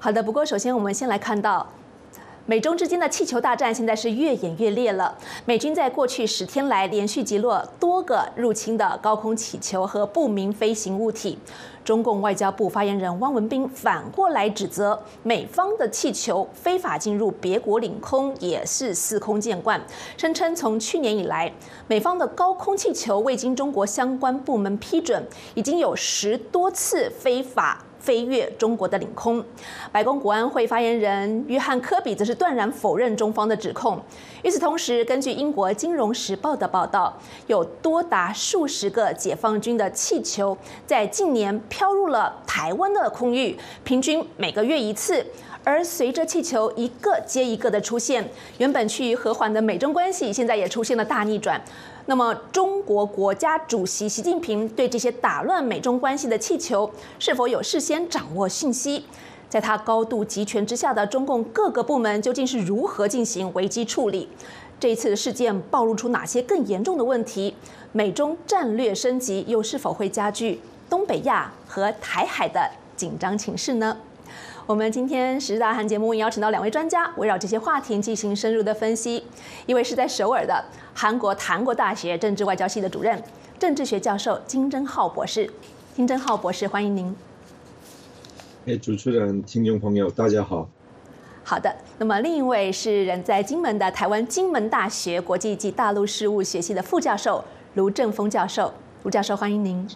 好的，不过首先我们先来看到。美中之间的气球大战现在是越演越烈了。美军在过去十天来连续击落多个入侵的高空气球和不明飞行物体。中共外交部发言人汪文斌反过来指责美方的气球非法进入别国领空，也是司空见惯，声称从去年以来，美方的高空气球未经中国相关部门批准，已经有十多次非法。飞越中国的领空，白宫国安会发言人约翰科比则是断然否认中方的指控。与此同时，根据英国《金融时报》的报道，有多达数十个解放军的气球在近年飘入了台湾的空域，平均每个月一次。而随着气球一个接一个的出现，原本趋于和缓的美中关系，现在也出现了大逆转。那么，中国国家主席习近平对这些打乱美中关系的气球，是否有事先掌握信息？在他高度集权之下的中共各个部门，究竟是如何进行危机处理？这一次事件暴露出哪些更严重的问题？美中战略升级又是否会加剧东北亚和台海的紧张情势呢？我们今天时事大谈节目邀请到两位专家，围绕这些话题进行深入的分析。一位是在首尔的韩国韩国大学政治外交系的主任、政治学教授金正浩博士。金正浩博士，欢迎您。哎，主持人、听众朋友，大家好。好的，那么另一位是人在金门的台湾金门大学国际及大陆事务学系的副教授卢正峰教授。卢教授，欢迎您。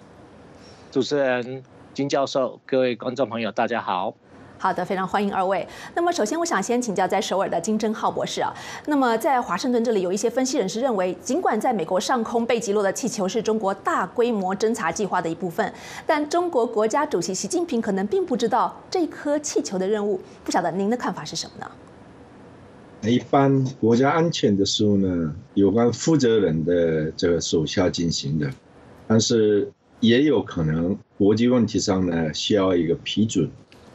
主持人金教授，各位观众朋友，大家好。好的，非常欢迎二位。那么，首先我想先请教在首尔的金正浩博士啊。那么，在华盛顿这里有一些分析人士认为，尽管在美国上空被击落的气球是中国大规模侦察计划的一部分，但中国国家主席习近平可能并不知道这颗气球的任务。不晓得您的看法是什么呢？一般国家安全的事务呢，有关负责人的这个手下进行的，但是也有可能国际问题上呢需要一个批准。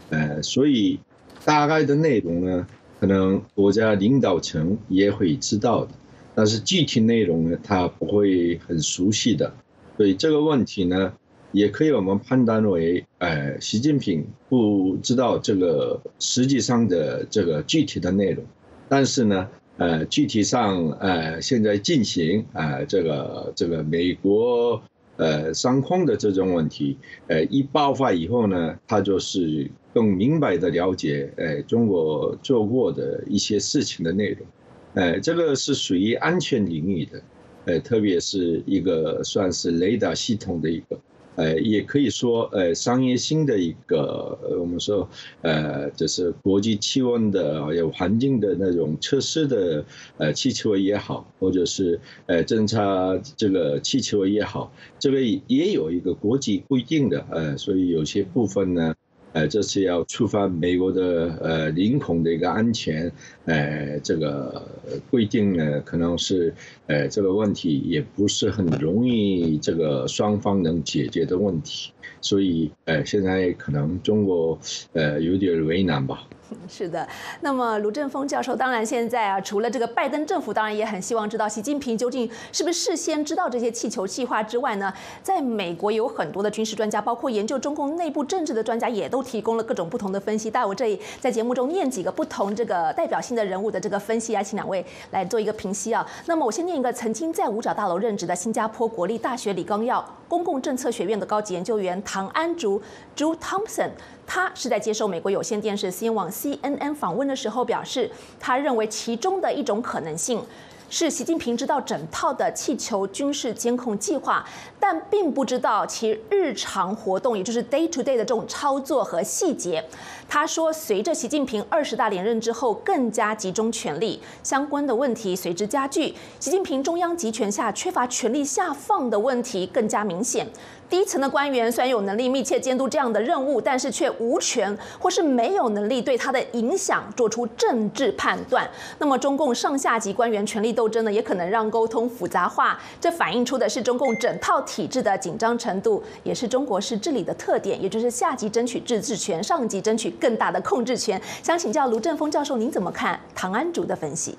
呃，所以大概的内容呢，可能国家领导层也会知道的，但是具体内容呢，他不会很熟悉的。所以这个问题呢，也可以我们判断为，呃，习近平不知道这个实际上的这个具体的内容，但是呢，呃，具体上，呃，现在进行，呃，这个这个美国。呃，上空的这种问题，呃，一爆发以后呢，他就是更明白的了解，呃，中国做过的一些事情的内容，呃，这个是属于安全领域的，呃，特别是一个算是雷达系统的一个。呃，也可以说，呃，商业性的一个，我们说，呃，就是国际气温的有环境的那种测试的，呃，气球也好，或者是呃侦察这个气球也好，这个也有一个国际规定的，呃，所以有些部分呢。呃，这是要触犯美国的呃领空的一个安全，呃，这个规定呢，可能是呃这个问题也不是很容易，这个双方能解决的问题，所以呃现在可能中国呃有点为难吧。是的，那么卢振峰教授，当然现在啊，除了这个拜登政府，当然也很希望知道习近平究竟是不是事先知道这些气球计划之外呢，在美国有很多的军事专家，包括研究中共内部政治的专家，也都提供了各种不同的分析。但我这里在节目中念几个不同这个代表性的人物的这个分析啊，请两位来做一个评析啊。那么我先念一个曾经在五角大楼任职的新加坡国立大学李纲耀公共政策学院的高级研究员唐安竹 （Drew Thompson）。他是在接受美国有线电视新闻网 CNN 访问的时候表示，他认为其中的一种可能性是习近平知道整套的气球军事监控计划，但并不知道其日常活动，也就是 day to day 的这种操作和细节。他说，随着习近平二十大连任之后更加集中权力，相关的问题随之加剧，习近平中央集权下缺乏权力下放的问题更加明显。低层的官员虽然有能力密切监督这样的任务，但是却无权或是没有能力对他的影响做出政治判断。那么，中共上下级官员权力斗争呢，也可能让沟通复杂化。这反映出的是中共整套体制的紧张程度，也是中国式治理的特点，也就是下级争取自治权，上级争取更大的控制权。想请教卢振峰教授，您怎么看唐安竹的分析？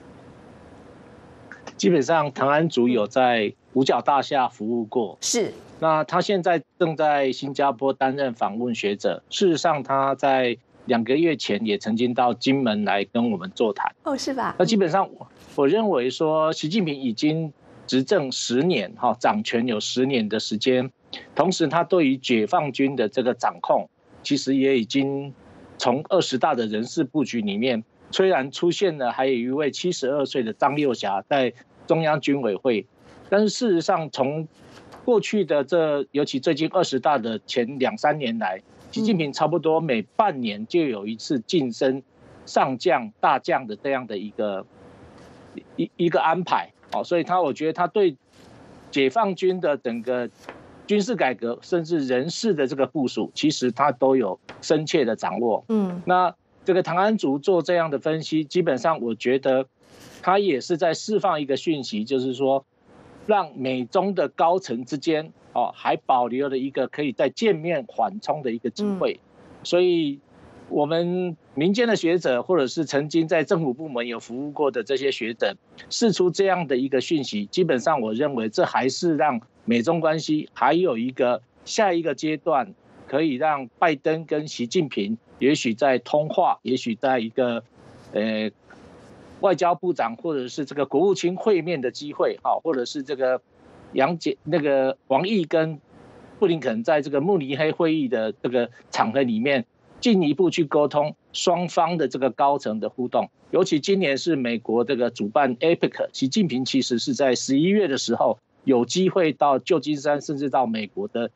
基本上，唐安竹有在五角大厦服务过，是。那他现在正在新加坡担任访问学者。事实上，他在两个月前也曾经到金门来跟我们座谈。哦，是吧？那基本上，我认为说，习近平已经执政十年，哈，掌权有十年的时间，同时他对于解放军的这个掌控，其实也已经从二十大的人事布局里面，虽然出现了还有一位七十二岁的张六侠在中央军委会，但是事实上从过去的这，尤其最近二十大的前两三年来，习近平差不多每半年就有一次晋升上将、大将的这样的一个一一个安排，哦，所以他我觉得他对解放军的整个军事改革，甚至人事的这个部署，其实他都有深切的掌握。嗯，那这个唐安竹做这样的分析，基本上我觉得他也是在释放一个讯息，就是说。让美中的高层之间哦，还保留了一个可以在见面缓冲的一个机会，所以，我们民间的学者或者是曾经在政府部门有服务过的这些学者，释出这样的一个讯息，基本上我认为这还是让美中关系还有一个下一个阶段，可以让拜登跟习近平也许在通话，也许在一个呃。外交部长或者是这个国务卿会面的机会，哈，或者是这个杨杰那个王毅跟布林肯在这个慕尼黑会议的这个场合里面，进一步去沟通双方的这个高层的互动。尤其今年是美国这个主办 APEC，习近平其实是在十一月的时候有机会到旧金山，甚至到美国的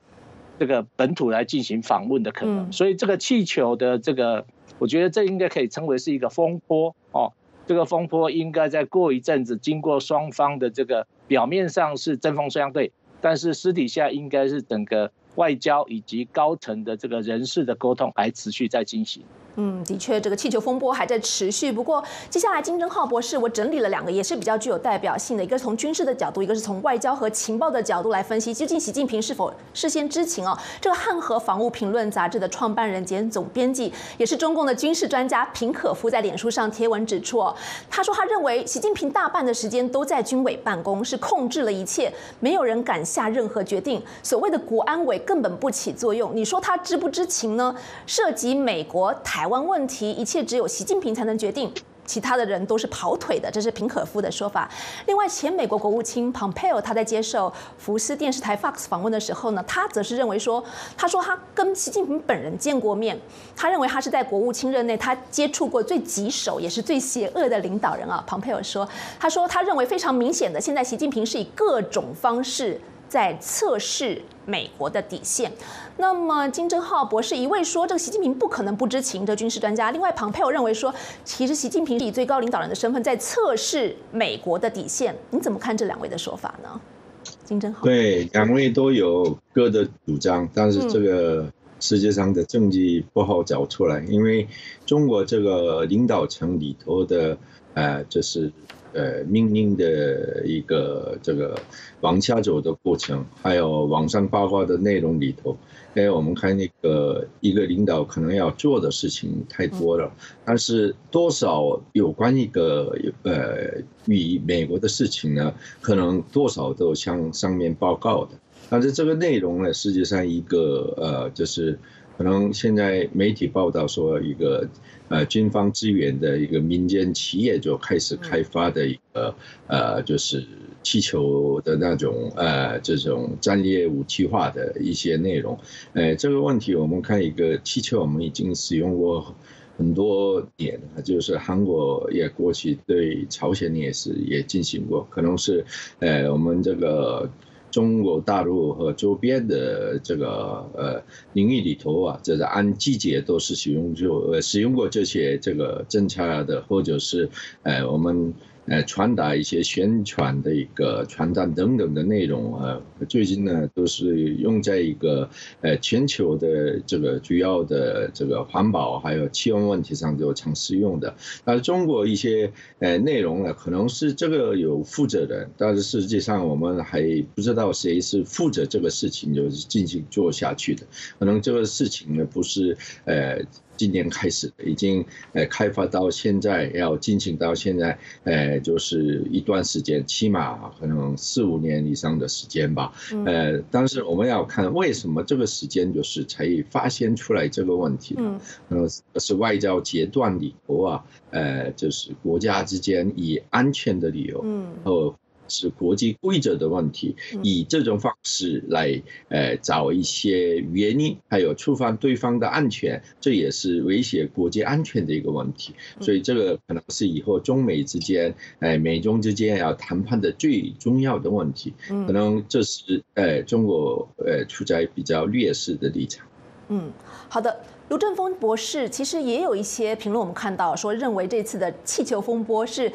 这个本土来进行访问的可能。所以这个气球的这个，我觉得这应该可以称为是一个风波哦。这个风波应该在过一阵子，经过双方的这个表面上是针锋相对，但是私底下应该是整个外交以及高层的这个人事的沟通还持续在进行。嗯，的确，这个气球风波还在持续。不过，接下来金正浩博士，我整理了两个，也是比较具有代表性的，一个是从军事的角度，一个是从外交和情报的角度来分析，究竟习近平是否事先知情哦？这个汉和防务评论杂志的创办人兼总编辑，也是中共的军事专家平可夫，在脸书上贴文指出哦，他说他认为习近平大半的时间都在军委办公，是控制了一切，没有人敢下任何决定，所谓的国安委根本不起作用。你说他知不知情呢？涉及美国台。台湾问题，一切只有习近平才能决定，其他的人都是跑腿的，这是平可夫的说法。另外，前美国国务卿 Pompeo 他在接受福斯电视台 Fox 访问的时候呢，他则是认为说，他说他跟习近平本人见过面，他认为他是在国务卿任内他接触过最棘手也是最邪恶的领导人啊。Pompeo 说，他说他认为非常明显的，现在习近平是以各种方式。在测试美国的底线。那么金正浩博士一位说，这个习近平不可能不知情的军事专家。另外，庞佩奥认为说，其实习近平以最高领导人的身份在测试美国的底线。你怎么看这两位的说法呢？金正浩对两位都有各的主张，但是这个世界上的证据不好找出来，因为中国这个领导层里头的，呃，就是。呃，命令的一个这个往下走的过程，还有网上八卦的内容里头，哎，我们看那个一个领导可能要做的事情太多了，但是多少有关一个呃与美国的事情呢，可能多少都向上面报告的，但是这个内容呢，实际上一个呃就是。可能现在媒体报道说，一个呃军方支援的一个民间企业就开始开发的一个呃就是气球的那种呃这种战略武器化的一些内容。呃，这个问题我们看一个气球，我们已经使用过很多年了，就是韩国也过去对朝鲜也是也进行过，可能是呃我们这个。中国大陆和周边的这个呃领域里头啊，这是按季节都是使用就呃使用过这些这个政策的，或者是呃我们。呃，传达一些宣传的一个传单等等的内容啊，最近呢都是用在一个呃全球的这个主要的这个环保还有气温问题上都常适用的。但是中国一些呃内容呢，可能是这个有负责人，但是实际上我们还不知道谁是负责这个事情就是进行做下去的。可能这个事情呢不是呃。今年开始已经呃开发到现在，要进行到现在，呃，就是一段时间，起码可能四五年以上的时间吧。呃，但是我们要看为什么这个时间就是才发现出来这个问题呢？呃，是外交阶段里头啊，呃，就是国家之间以安全的理由，嗯，和。是国际规则的问题，以这种方式来呃找一些原因，还有触犯对方的安全，这也是威胁国际安全的一个问题。所以这个可能是以后中美之间，哎美中之间要谈判的最重要的问题。可能这是呃中国呃处在比较劣势的立场。嗯，好的，卢振峰博士其实也有一些评论，我们看到说认为这次的气球风波是。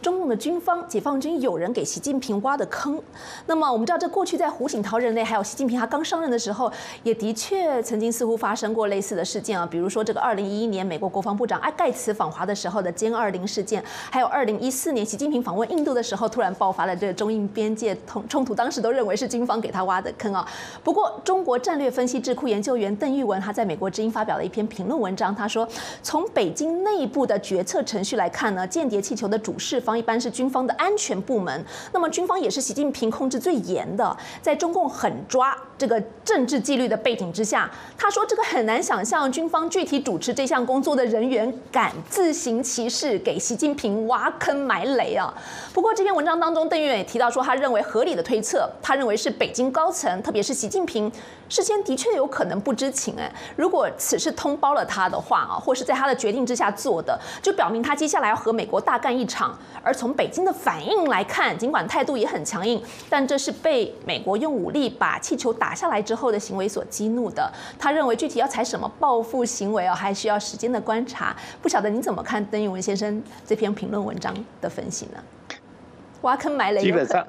中共的军方、解放军有人给习近平挖的坑。那么我们知道，这过去在胡锦涛任内，还有习近平他刚上任的时候，也的确曾经似乎发生过类似的事件啊。比如说这个二零一一年美国国防部长埃盖茨访华的时候的歼二零事件，还有二零一四年习近平访问印度的时候，突然爆发了这个中印边界冲冲突，当时都认为是军方给他挖的坑啊。不过，中国战略分析智库研究员邓玉文他在美国之音发表了一篇评论文章，他说，从北京内部的决策程序来看呢，间谍气球的主事。方一般是军方的安全部门，那么军方也是习近平控制最严的，在中共狠抓这个政治纪律的背景之下，他说这个很难想象军方具体主持这项工作的人员敢自行其事，给习近平挖坑埋雷啊。不过这篇文章当中，邓岳也提到说，他认为合理的推测，他认为是北京高层，特别是习近平事先的确有可能不知情哎，如果此事通报了他的话啊，或是在他的决定之下做的，就表明他接下来要和美国大干一场。而从北京的反应来看，尽管态度也很强硬，但这是被美国用武力把气球打下来之后的行为所激怒的。他认为具体要采什么报复行为哦，还需要时间的观察。不晓得您怎么看邓玉文先生这篇评论文章的分析呢？挖坑埋雷，基本上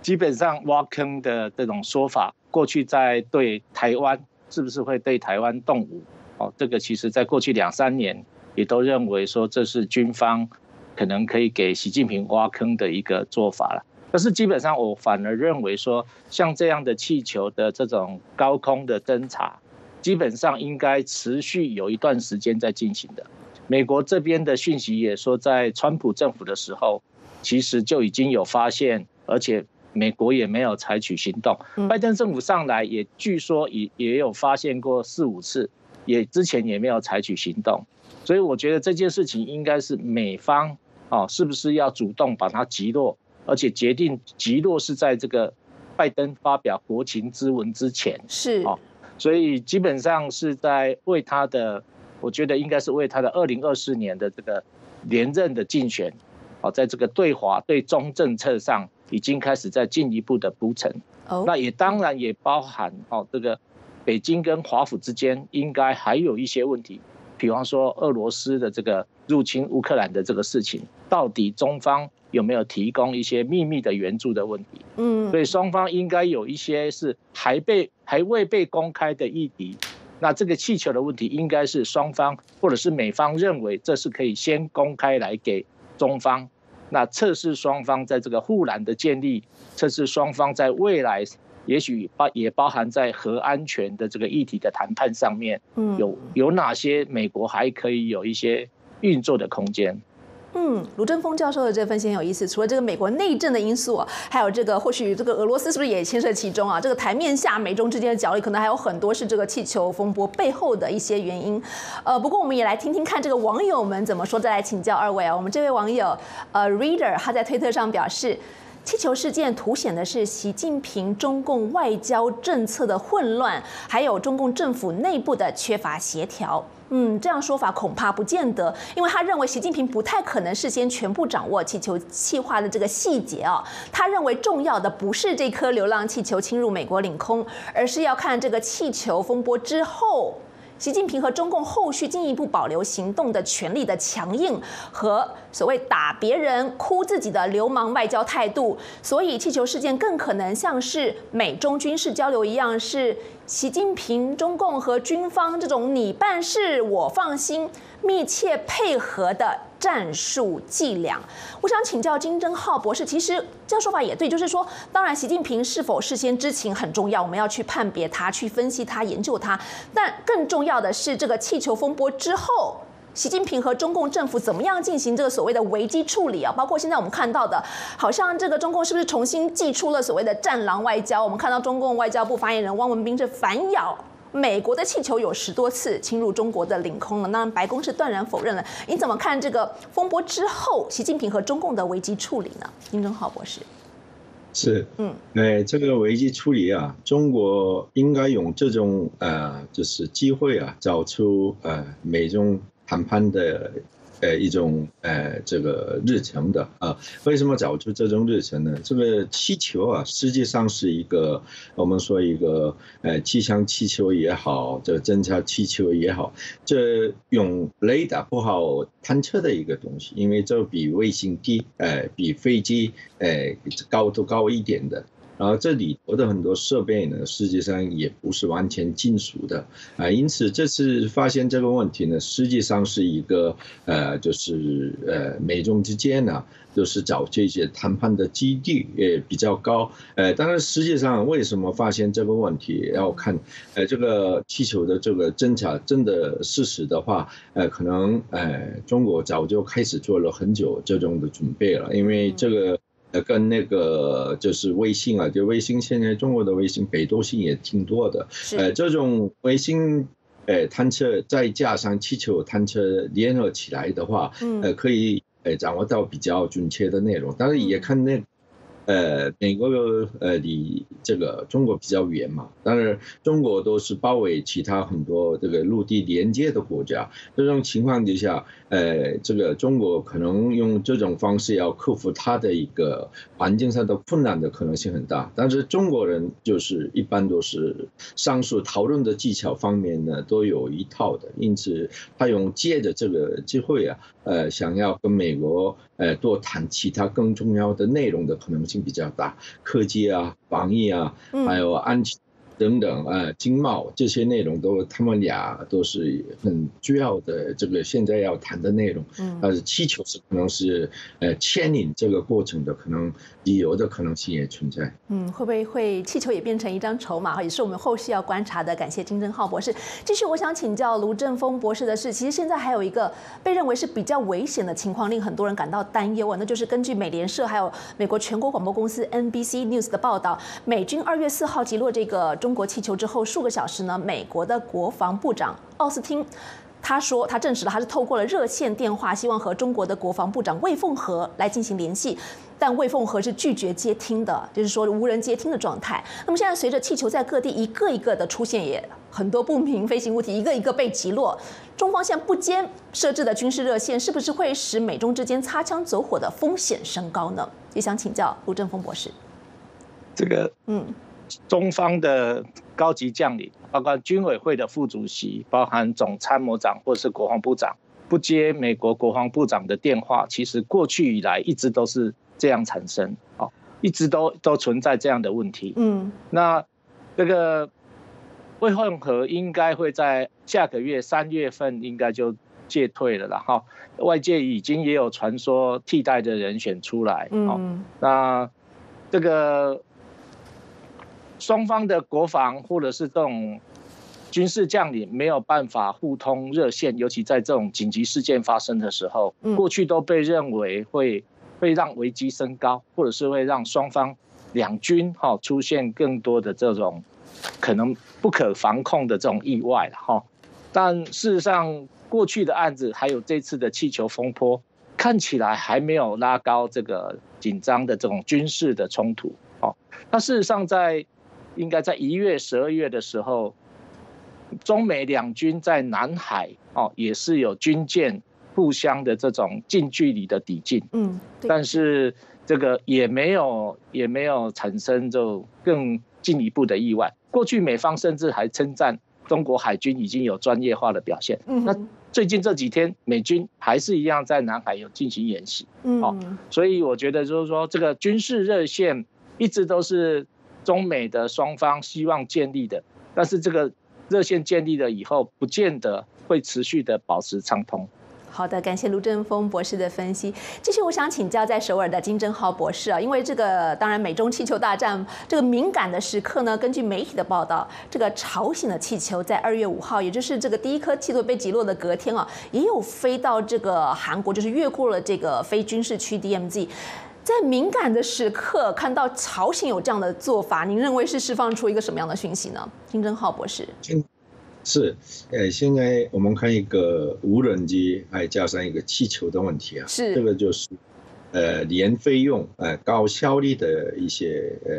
基本上挖坑的这种说法，过去在对台湾是不是会对台湾动武？哦，这个其实在过去两三年也都认为说这是军方。可能可以给习近平挖坑的一个做法了，但是基本上我反而认为说，像这样的气球的这种高空的侦察，基本上应该持续有一段时间在进行的。美国这边的讯息也说，在川普政府的时候，其实就已经有发现，而且美国也没有采取行动。拜登政府上来也据说也也有发现过四五次，也之前也没有采取行动。所以我觉得这件事情应该是美方。哦，是不是要主动把它击落，而且决定击落是在这个拜登发表国情咨文之前？是哦，所以基本上是在为他的，我觉得应该是为他的二零二四年的这个连任的竞选，哦，在这个对华对中政策上已经开始在进一步的铺陈。哦，那也当然也包含哦，这个北京跟华府之间应该还有一些问题。比方说，俄罗斯的这个入侵乌克兰的这个事情，到底中方有没有提供一些秘密的援助的问题？嗯，所以双方应该有一些是还被还未被公开的议题。那这个气球的问题，应该是双方或者是美方认为这是可以先公开来给中方，那测试双方在这个护栏的建立，测试双方在未来。也许包也包含在核安全的这个议题的谈判上面，嗯，有有哪些美国还可以有一些运作的空间？嗯，卢振峰教授的这分析很有意思。除了这个美国内政的因素，还有这个或许这个俄罗斯是不是也牵涉其中啊？这个台面下美中之间的角力，可能还有很多是这个气球风波背后的一些原因。呃，不过我们也来听听看这个网友们怎么说，再来请教二位啊。我们这位网友呃，Reader 他在推特上表示。气球事件凸显的是习近平中共外交政策的混乱，还有中共政府内部的缺乏协调。嗯，这样说法恐怕不见得，因为他认为习近平不太可能事先全部掌握气球气化的这个细节啊。他认为重要的不是这颗流浪气球侵入美国领空，而是要看这个气球风波之后。习近平和中共后续进一步保留行动的权力的强硬和所谓打别人哭自己的流氓外交态度，所以气球事件更可能像是美中军事交流一样，是习近平、中共和军方这种你办事我放心、密切配合的战术伎俩。我想请教金正浩博士，其实这个说法也对，就是说，当然习近平是否事先知情很重要，我们要去判别他、去分析他、研究他，但更重要的是这个气球风波之后。习近平和中共政府怎么样进行这个所谓的危机处理啊？包括现在我们看到的，好像这个中共是不是重新祭出了所谓的“战狼外交”？我们看到中共外交部发言人汪文斌是反咬美国的气球有十多次侵入中国的领空了，那白宫是断然否认了。你怎么看这个风波之后，习近平和中共的危机处理呢？金正浩博士，是，嗯，哎，这个危机处理啊，中国应该用这种呃，就是机会啊，找出呃美中。谈判的，呃，一种呃，这个日程的啊，为什么找出这种日程呢？这个气球啊，实际上是一个我们说一个呃气象气球也好，这侦察气球也好，这用雷达不好探测的一个东西，因为这比卫星低，呃，比飞机呃高度高一点的。然后这里头的很多设备呢，实际上也不是完全金属的啊，因此这次发现这个问题呢，实际上是一个呃，就是呃，美中之间呢，就是找这些谈判的基地也比较高，呃，但是实际上为什么发现这个问题，要看呃这个气球的这个侦查真的事实的话，呃，可能呃中国早就开始做了很久这种的准备了，因为这个。呃，跟那个就是微信啊，就微信现在中国的微信北斗星也挺多的，呃，这种微信，呃，探测再加上气球探测联合起来的话，呃，可以呃掌握到比较准确的内容，但是也看那。呃，美国呃离这个中国比较远嘛，当然中国都是包围其他很多这个陆地连接的国家，这种情况底下，呃，这个中国可能用这种方式要克服它的一个环境上的困难的可能性很大，但是中国人就是一般都是上述讨论的技巧方面呢都有一套的，因此他用借着这个机会啊，呃，想要跟美国呃多谈其他更重要的内容的可能性。比较大，科技啊，防疫啊，还有安全。等等啊，经贸这些内容都，他们俩都是很主要的这个现在要谈的内容。嗯，但是气球是可能是呃牵引这个过程的可能理由的可能性也存在。嗯，会不会会气球也变成一张筹码？也是我们后续要观察的。感谢金正浩博士。继续，我想请教卢正峰博士的是，其实现在还有一个被认为是比较危险的情况，令很多人感到担忧啊，那就是根据美联社还有美国全国广播公司 NBC News 的报道，美军二月四号击落这个。中国气球之后数个小时呢，美国的国防部长奥斯汀，他说他证实了他是透过了热线电话，希望和中国的国防部长魏凤和来进行联系，但魏凤和是拒绝接听的，就是说无人接听的状态。那么现在随着气球在各地一个一个的出现，也很多不明飞行物体一个一个被击落，中方现在不接设置的军事热线，是不是会使美中之间擦枪走火的风险升高呢？也想请教卢正峰博士。这个嗯。中方的高级将领，包括军委会的副主席，包含总参谋长或者是国防部长，不接美国国防部长的电话，其实过去以来一直都是这样产生，哦，一直都都存在这样的问题。嗯，那这个魏混合应该会在下个月三月份应该就戒退了了哈，外界已经也有传说替代的人选出来，嗯，那这个。双方的国防或者是这种军事将领没有办法互通热线，尤其在这种紧急事件发生的时候，过去都被认为会会让危机升高，或者是会让双方两军哈出现更多的这种可能不可防控的这种意外哈。但事实上，过去的案子还有这次的气球风波，看起来还没有拉高这个紧张的这种军事的冲突。哦，那事实上在应该在一月、十二月的时候，中美两军在南海哦，也是有军舰互相的这种近距离的抵近。嗯，但是这个也没有也没有产生就更进一步的意外。过去美方甚至还称赞中国海军已经有专业化的表现。嗯，那最近这几天美军还是一样在南海有进行演习。嗯，哦，所以我觉得就是说这个军事热线一直都是。中美的双方希望建立的，但是这个热线建立了以后，不见得会持续的保持畅通。好的，感谢卢振峰博士的分析。继续，我想请教在首尔的金正浩博士啊，因为这个当然美中气球大战这个敏感的时刻呢，根据媒体的报道，这个朝鲜的气球在二月五号，也就是这个第一颗气球被击落的隔天啊，也有飞到这个韩国，就是越过了这个非军事区 DMZ。在敏感的时刻看到朝鲜有这样的做法，您认为是释放出一个什么样的讯息呢？金正浩博士。是，呃，现在我们看一个无人机，还加上一个气球的问题啊，是这个就是，呃，连费用，呃，高效率的一些，呃，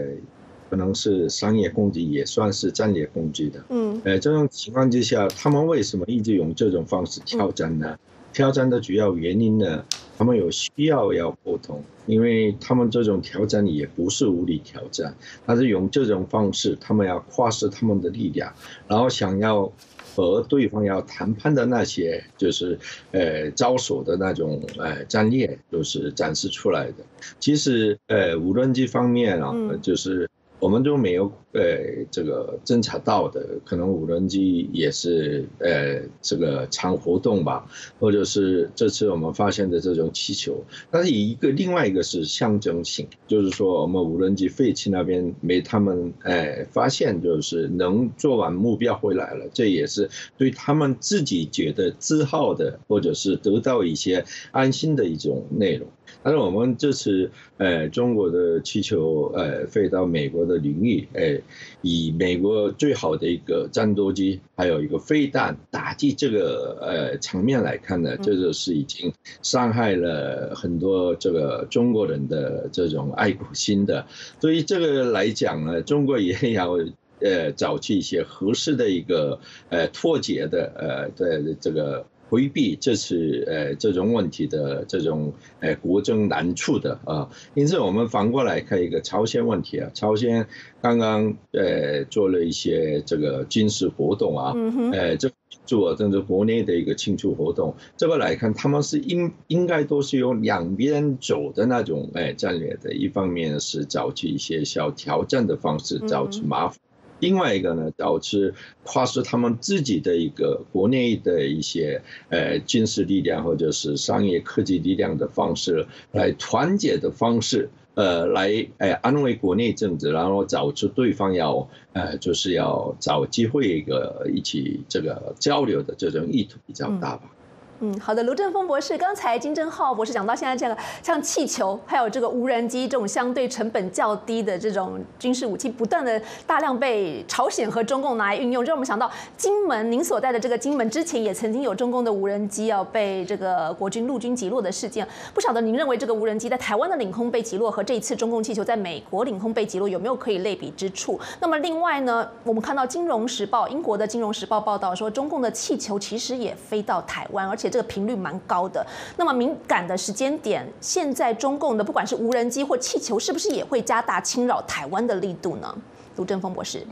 可能是商业攻击，也算是战略攻击的，嗯，呃，这种情况之下，他们为什么一直用这种方式挑战呢？挑战的主要原因呢，他们有需要要沟通，因为他们这种挑战也不是无理挑战，他是用这种方式，他们要跨示他们的力量，然后想要和对方要谈判的那些，就是呃招手的那种呃战略，就是展示出来的。其实呃无人机方面啊，就是。我们都没有呃这个侦查到的，可能无人机也是呃这个常活动吧，或者是这次我们发现的这种气球，但是一个另外一个是象征性，就是说我们无人机废弃那边没他们呃发现，就是能做完目标回来了，这也是对他们自己觉得自豪的，或者是得到一些安心的一种内容。但是我们这次，呃，中国的气球，呃，飞到美国的领域，呃，以美国最好的一个战斗机，还有一个飞弹打击这个，呃，场面来看呢，这就是已经伤害了很多这个中国人的这种爱国心的。所以这个来讲呢，中国也要，呃，找去一些合适的一个，呃，脱节的，呃，的这个。回避这次呃这种问题的这种呃国争难处的啊，因此我们反过来看一个朝鲜问题啊，朝鲜刚刚呃做了一些这个军事活动啊，呃这做这是国内的一个庆祝活动，这个来看他们是应应该都是有两边走的那种哎战略的，一方面是找去一些小挑战的方式，找去麻烦。另外一个呢，导致夸示他们自己的一个国内的一些呃军事力量或者是商业科技力量的方式来团结的方式，呃，来呃安慰国内政治，然后找出对方要呃就是要找机会一个一起这个交流的这种意图比较大吧。嗯好的，卢振峰博士，刚才金正浩博士讲到现在这个像气球，还有这个无人机这种相对成本较低的这种军事武器，不断的大量被朝鲜和中共拿来运用，让我们想到金门，您所在的这个金门之前也曾经有中共的无人机要被这个国军陆军击落的事件。不晓得您认为这个无人机在台湾的领空被击落和这一次中共气球在美国领空被击落有没有可以类比之处？那么另外呢，我们看到《金融时报》英国的《金融时报》报道说，中共的气球其实也飞到台湾，而且。这个频率蛮高的，那么敏感的时间点，现在中共的不管是无人机或气球，是不是也会加大侵扰台湾的力度呢？卢振峰博士，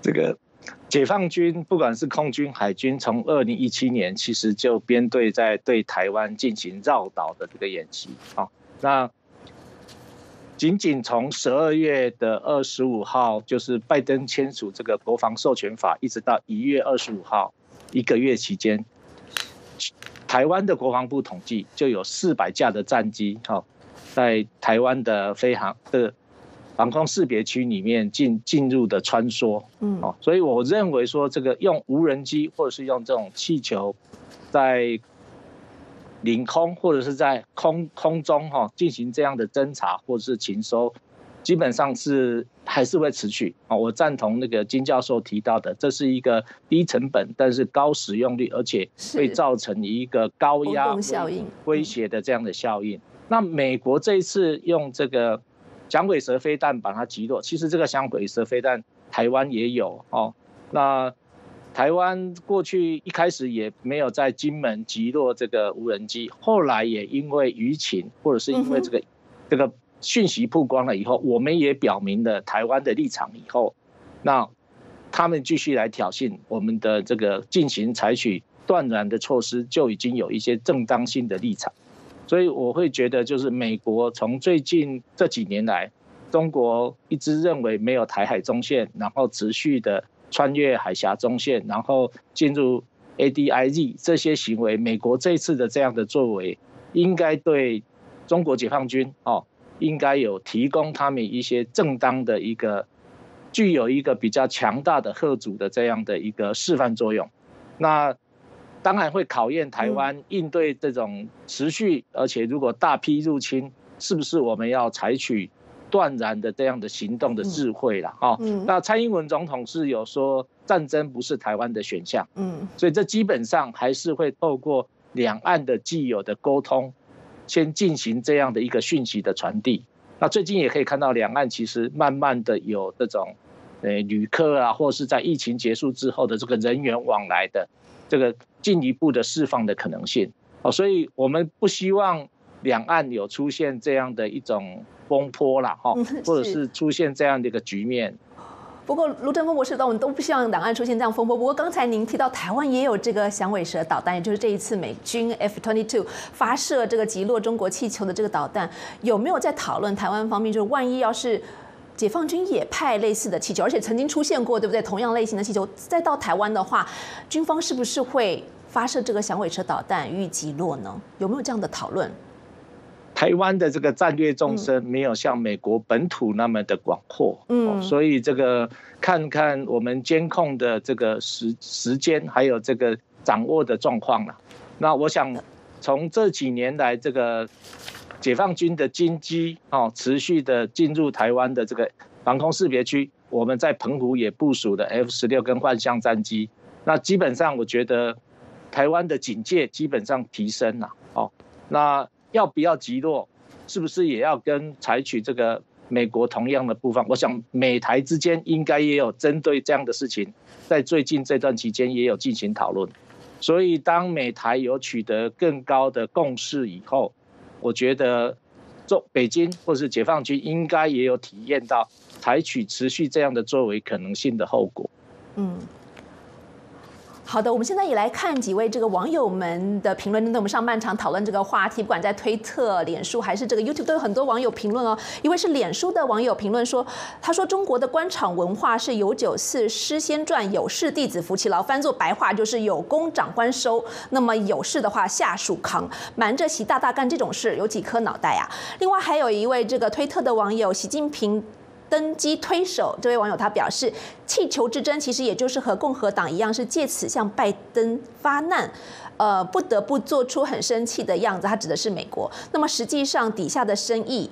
这个解放军不管是空军、海军，从二零一七年其实就编队在对台湾进行绕岛的这个演习啊，那仅仅从十二月的二十五号，就是拜登签署这个国防授权法，一直到一月二十五号，一个月期间。台湾的国防部统计，就有四百架的战机，哈，在台湾的飞航的防空识别区里面进进入的穿梭，嗯，哦，所以我认为说，这个用无人机或者是用这种气球，在领空或者是在空空中哈进行这样的侦查或者是勤收。基本上是还是会持续啊，我赞同那个金教授提到的，这是一个低成本但是高使用率，而且会造成一个高压威胁的这样的效应。那美国这一次用这个响尾蛇飞弹把它击落，其实这个响尾蛇飞弹台湾也有哦。那台湾过去一开始也没有在金门击落这个无人机，后来也因为舆情或者是因为这个这个。讯息曝光了以后，我们也表明了台湾的立场以后，那他们继续来挑衅我们的这个进行采取断然的措施，就已经有一些正当性的立场。所以我会觉得，就是美国从最近这几年来，中国一直认为没有台海中线，然后持续的穿越海峡中线，然后进入 ADIZ 这些行为，美国这次的这样的作为，应该对中国解放军哦，应该有提供他们一些正当的一个，具有一个比较强大的贺主的这样的一个示范作用。那当然会考验台湾应对这种持续，而且如果大批入侵，是不是我们要采取断然的这样的行动的智慧了？哦，那蔡英文总统是有说战争不是台湾的选项，嗯，所以这基本上还是会透过两岸的既有的沟通，先进行这样的一个讯息的传递。那最近也可以看到两岸其实慢慢的有这种，呃，旅客啊，或是在疫情结束之后的这个人员往来的。这个进一步的释放的可能性哦，所以我们不希望两岸有出现这样的一种风波啦，哈，或者是出现这样的一个局面。不过卢振峰博士，我们都不希望两岸出现这样风波。不过刚才您提到台湾也有这个响尾蛇导弹，也就是这一次美军 F-22 发射这个击落中国气球的这个导弹，有没有在讨论台湾方面？就是万一要是。解放军也派类似的气球，而且曾经出现过，对不对？同样类型的气球，再到台湾的话，军方是不是会发射这个响尾蛇导弹予以击落呢？有没有这样的讨论？台湾的这个战略纵深没有像美国本土那么的广阔，嗯，所以这个看看我们监控的这个时时间，还有这个掌握的状况了。那我想从这几年来这个。解放军的军机哦，持续的进入台湾的这个防空识别区，我们在澎湖也部署的 F 十六跟幻象战机。那基本上，我觉得台湾的警戒基本上提升了哦。那要不要击落？是不是也要跟采取这个美国同样的步伐？我想美台之间应该也有针对这样的事情，在最近这段期间也有进行讨论。所以，当美台有取得更高的共识以后，我觉得，中北京或是解放军应该也有体验到采取持续这样的作为可能性的后果。嗯。好的，我们现在也来看几位这个网友们的评论。那我们上半场讨论这个话题，不管在推特、脸书还是这个 YouTube，都有很多网友评论哦。一位是脸书的网友评论说：“他说中国的官场文化是有酒肆诗仙传，有事弟子服其劳，翻作白话就是有功长官收，那么有事的话下属扛，瞒着习大大干这种事，有几颗脑袋啊？”另外还有一位这个推特的网友习近平。登机推手这位网友他表示，气球之争其实也就是和共和党一样，是借此向拜登发难，呃，不得不做出很生气的样子。他指的是美国。那么实际上底下的生意。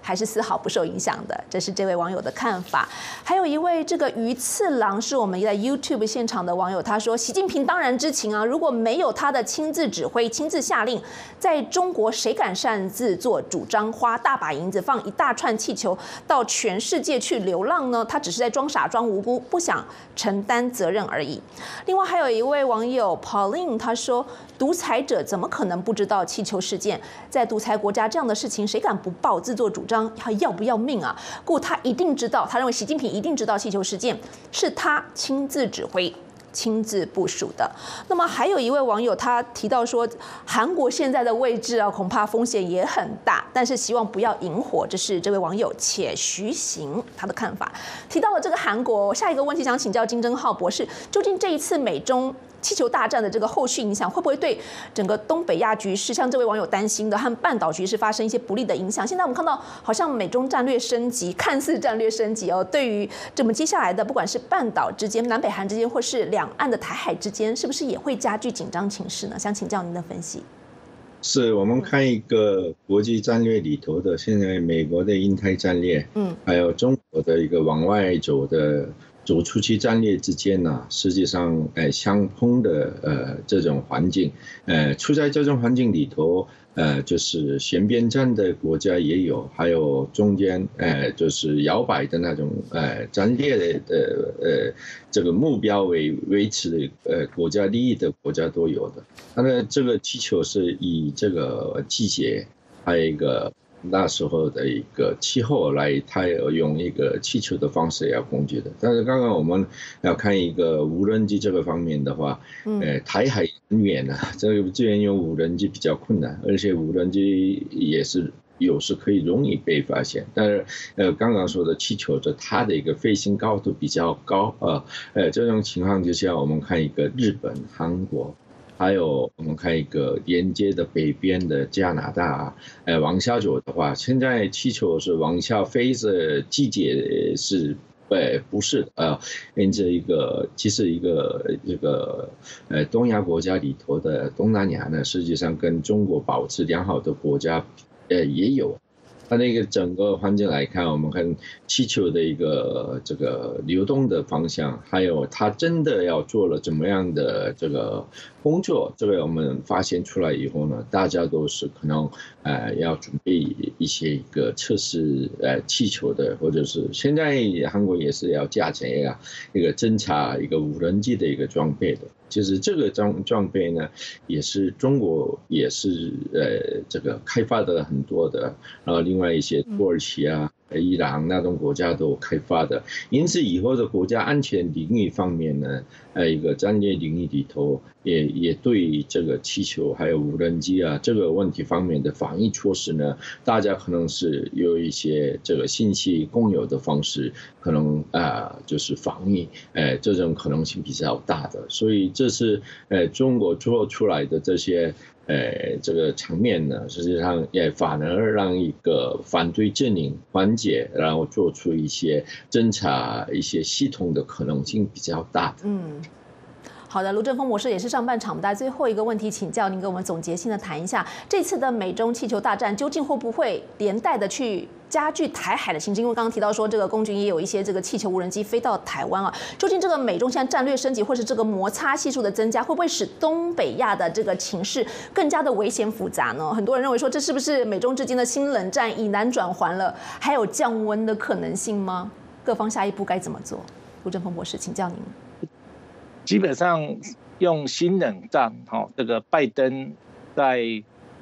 还是丝毫不受影响的，这是这位网友的看法。还有一位这个鱼次郎是我们在 YouTube 现场的网友，他说：“习近平当然知情啊，如果没有他的亲自指挥、亲自下令，在中国谁敢擅自做主张，花大把银子放一大串气球到全世界去流浪呢？他只是在装傻、装无辜，不想承担责任而已。”另外还有一位网友 Pauline 他说：“独裁者怎么可能不知道气球事件？在独裁国家，这样的事情谁敢不报、自作主张？”还要不要命啊？故他一定知道，他认为习近平一定知道气球事件是他亲自指挥、亲自部署的。那么还有一位网友，他提到说，韩国现在的位置啊，恐怕风险也很大，但是希望不要引火。这是这位网友且徐行他的看法。提到了这个韩国，下一个问题想请教金正浩博士，究竟这一次美中？气球大战的这个后续影响会不会对整个东北亚局势，像这位网友担心的和半岛局势发生一些不利的影响？现在我们看到，好像美中战略升级，看似战略升级哦，对于这么接下来的，不管是半岛之间、南北韩之间，或是两岸的台海之间，是不是也会加剧紧张情势呢？想请教您的分析。是我们看一个国际战略里头的，现在美国的印太战略，嗯，还有中国的一个往外走的。走出去战略之间呢，实际上，呃，相通的，呃，这种环境，呃，处在这种环境里头，呃，就是选边站的国家也有，还有中间，呃，就是摇摆的那种，呃，战略的，呃，这个目标为维持的，呃，国家利益的国家都有的。它的这个气球是以这个季节，还有一个。那时候的一个气候来，它要用一个气球的方式要攻击的。但是刚刚我们要看一个无人机这个方面的话，呃，台海很远啊，这个资源用无人机比较困难，而且无人机也是有时可以容易被发现。但是呃，刚刚说的气球的它的一个飞行高度比较高啊，呃，这种情况就像我们看一个日本、韩国。还有我们看一个连接的北边的加拿大，呃，往下走的话，现在气球是往下飞的季节是，呃，不是啊，因这一个其实一个这个呃东亚国家里头的东南亚呢，实际上跟中国保持良好的国家，呃，也有。它那个整个环境来看，我们看气球的一个这个流动的方向，还有它真的要做了怎么样的这个工作，这个我们发现出来以后呢，大家都是可能呃要准备一些一个测试呃气球的，或者是现在韩国也是要加强一个一个侦察一个无人机的一个装备的。其实这个装装备呢，也是中国也是呃这个开发的很多的，然后另外一些土耳其啊。伊朗那种国家都开发的，因此以后的国家安全领域方面呢，呃，一个战略领域里头，也也对这个气球还有无人机啊这个问题方面的防疫措施呢，大家可能是有一些这个信息共有的方式，可能啊就是防疫，呃，这种可能性比较大的，所以这是呃中国做出来的这些。呃，这个层面呢，实际上也反而让一个反对阵营缓解，然后做出一些侦查、一些系统的可能性比较大。嗯。好的，卢振峰博士也是上半场的最后一个问题，请教您给我们总结性的谈一下，这次的美中气球大战究竟会不会连带的去加剧台海的形势？因为刚刚提到说，这个空军也有一些这个气球无人机飞到台湾啊，究竟这个美中现在战略升级，或是这个摩擦系数的增加，会不会使东北亚的这个情势更加的危险复杂呢？很多人认为说，这是不是美中之间的新冷战已难转环了？还有降温的可能性吗？各方下一步该怎么做？卢振峰博士，请教您。基本上用新冷战，哈，这个拜登在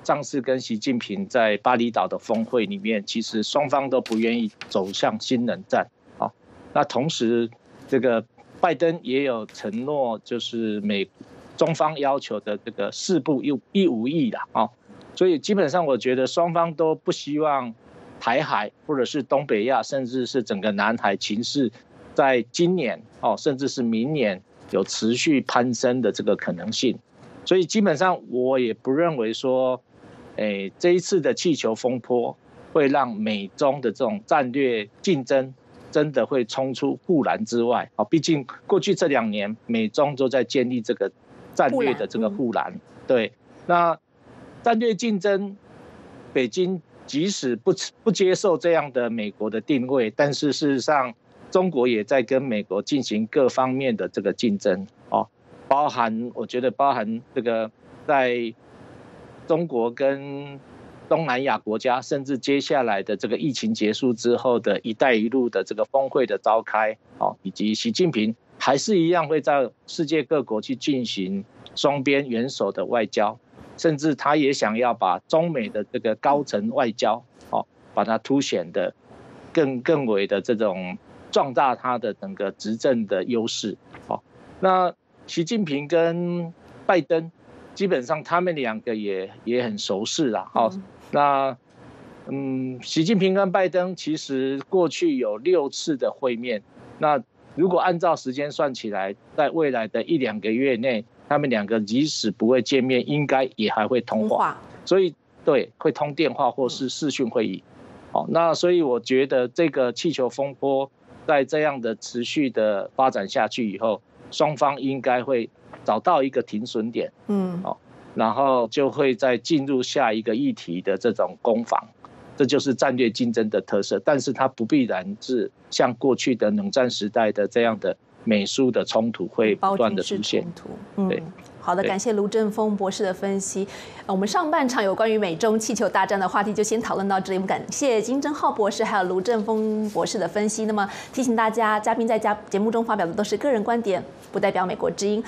上次跟习近平在巴厘岛的峰会里面，其实双方都不愿意走向新冷战，好，那同时这个拜登也有承诺，就是美中方要求的这个四不一一无意的，啊，所以基本上我觉得双方都不希望台海或者是东北亚，甚至是整个南海情势，在今年哦，甚至是明年。有持续攀升的这个可能性，所以基本上我也不认为说，诶这一次的气球风波会让美中的这种战略竞争真的会冲出护栏之外啊。毕竟过去这两年美中都在建立这个战略的这个护栏。对，那战略竞争，北京即使不不接受这样的美国的定位，但是事实上。中国也在跟美国进行各方面的这个竞争哦，包含我觉得包含这个在中国跟东南亚国家，甚至接下来的这个疫情结束之后的一带一路的这个峰会的召开哦，以及习近平还是一样会在世界各国去进行双边元首的外交，甚至他也想要把中美的这个高层外交哦，把它凸显的更更为的这种。壮大他的整个执政的优势，好，那习近平跟拜登基本上他们两个也也很熟识啦，好，那嗯，习近平跟拜登其实过去有六次的会面，那如果按照时间算起来，在未来的一两个月内，他们两个即使不会见面，应该也还会通话，所以对，会通电话或是视讯会议，好，那所以我觉得这个气球风波。在这样的持续的发展下去以后，双方应该会找到一个停损点，嗯，好，然后就会再进入下一个议题的这种攻防，这就是战略竞争的特色。但是它不必然是像过去的冷战时代的这样的美苏的冲突会不断的出现，对。好的，感谢卢振峰博士的分析。我们上半场有关于美中气球大战的话题就先讨论到这里。我们感谢金正浩博士还有卢振峰博士的分析。那么提醒大家，嘉宾在家节目中发表的都是个人观点，不代表美国之音。